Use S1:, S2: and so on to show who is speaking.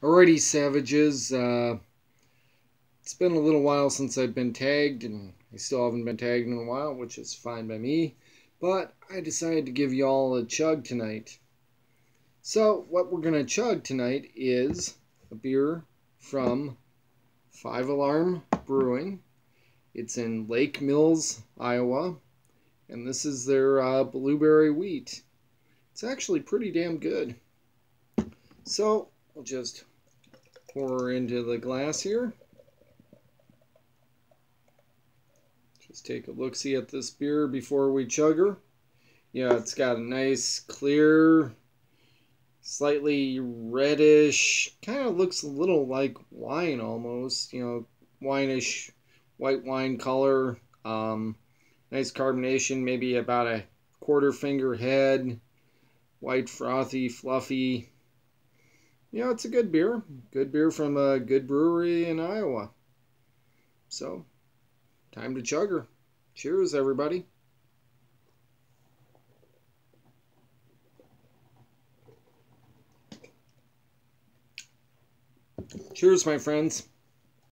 S1: Alrighty, savages. Uh, it's been a little while since I've been tagged, and I still haven't been tagged in a while, which is fine by me. But I decided to give y'all a chug tonight. So, what we're going to chug tonight is a beer from Five Alarm Brewing. It's in Lake Mills, Iowa, and this is their uh, blueberry wheat. It's actually pretty damn good. So, We'll just pour into the glass here. Just take a look-see at this beer before we chug her. Yeah, it's got a nice, clear, slightly reddish, kind of looks a little like wine almost, you know, wineish, white wine color. Um, nice carbonation, maybe about a quarter finger head, white, frothy, fluffy you know, it's a good beer. Good beer from a good brewery in Iowa. So, time to chug her. Cheers, everybody. Cheers, my friends.